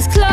as close